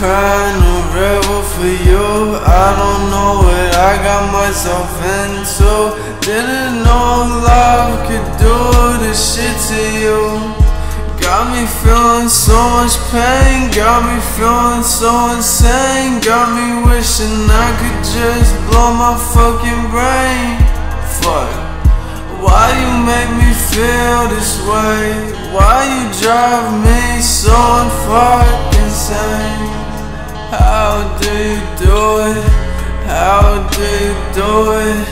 crying a river for you. I don't know what I got myself into. Didn't know love could do this shit to you. Got me feeling so much pain, got me feeling so insane. Got me wishing I could just blow my fucking brain. Fuck. Why you make me feel this way? Why you drive me so you do it? How do you do it?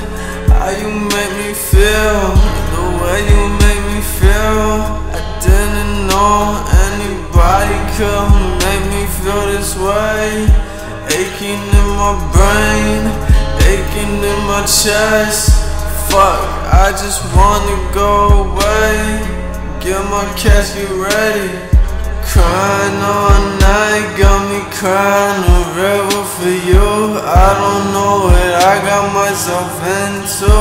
How you make me feel? The way you make me feel. I didn't know anybody could make me feel this way. Aching in my brain, aching in my chest. Fuck, I just wanna go away. Get my casket ready. Crying all night, got me crying a river. I don't know what I got myself into.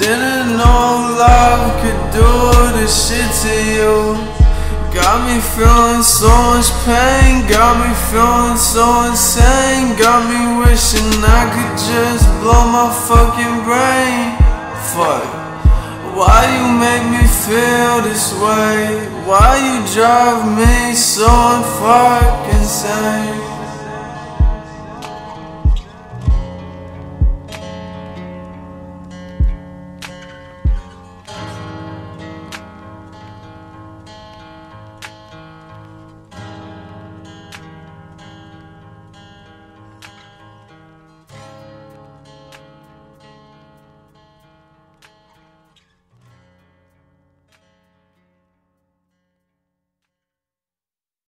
Didn't know love could do this shit to you. Got me feeling so much pain, got me feeling so insane. Got me wishing I could just blow my fucking brain. Fuck. Why you make me feel this way? Why you drive me so fucking insane?